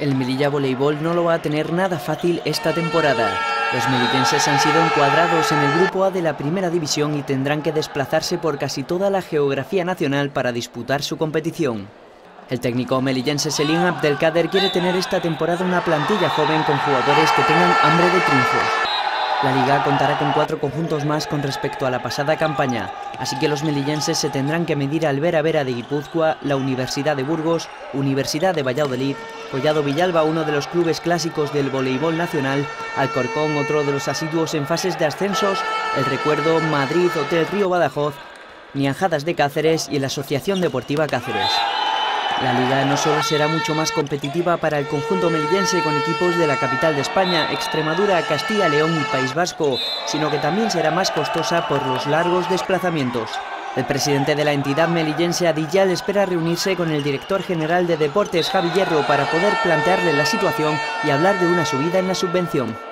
El Melilla Voleibol no lo va a tener nada fácil esta temporada. Los melillenses han sido encuadrados en el Grupo A de la Primera División y tendrán que desplazarse por casi toda la geografía nacional para disputar su competición. El técnico melillense Selim Abdelkader quiere tener esta temporada una plantilla joven con jugadores que tengan hambre de triunfos. La liga contará con cuatro conjuntos más con respecto a la pasada campaña, así que los melillenses se tendrán que medir al Vera Vera de Guipúzcoa, la Universidad de Burgos, Universidad de Valladolid, Collado Villalba, uno de los clubes clásicos del voleibol nacional, Alcorcón, otro de los asiduos en fases de ascensos, El Recuerdo, Madrid, Hotel Río Badajoz, Nianjadas de Cáceres y la Asociación Deportiva Cáceres. La liga no solo será mucho más competitiva para el conjunto melillense con equipos de la capital de España, Extremadura, Castilla, León y País Vasco, sino que también será más costosa por los largos desplazamientos. El presidente de la entidad melillense Adillal espera reunirse con el director general de deportes Javi Hierro para poder plantearle la situación y hablar de una subida en la subvención.